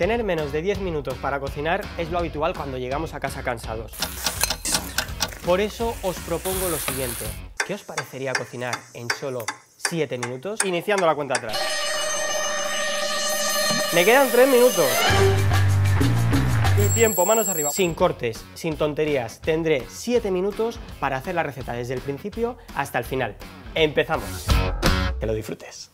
Tener menos de 10 minutos para cocinar es lo habitual cuando llegamos a casa cansados. Por eso os propongo lo siguiente. ¿Qué os parecería cocinar en solo 7 minutos? Iniciando la cuenta atrás. Me quedan 3 minutos. Y tiempo, manos arriba. Sin cortes, sin tonterías, tendré 7 minutos para hacer la receta desde el principio hasta el final. Empezamos. Que lo disfrutes.